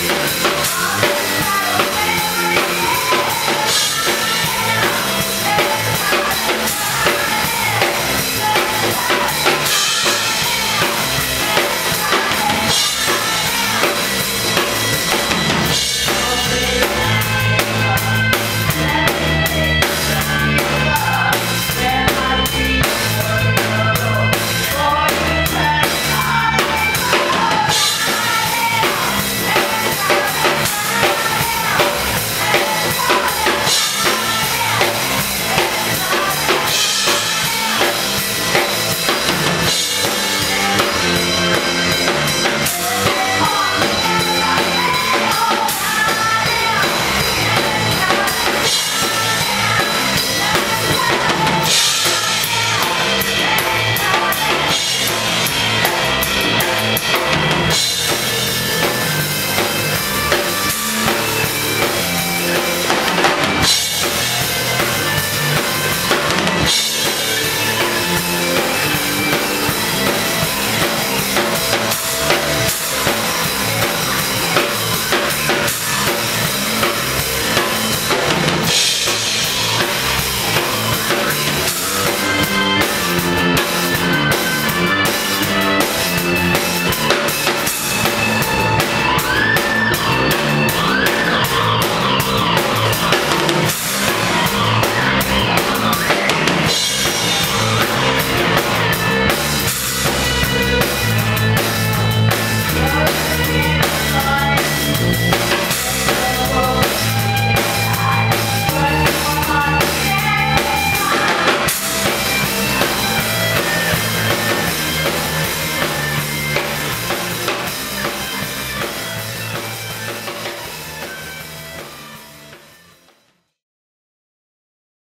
Yeah.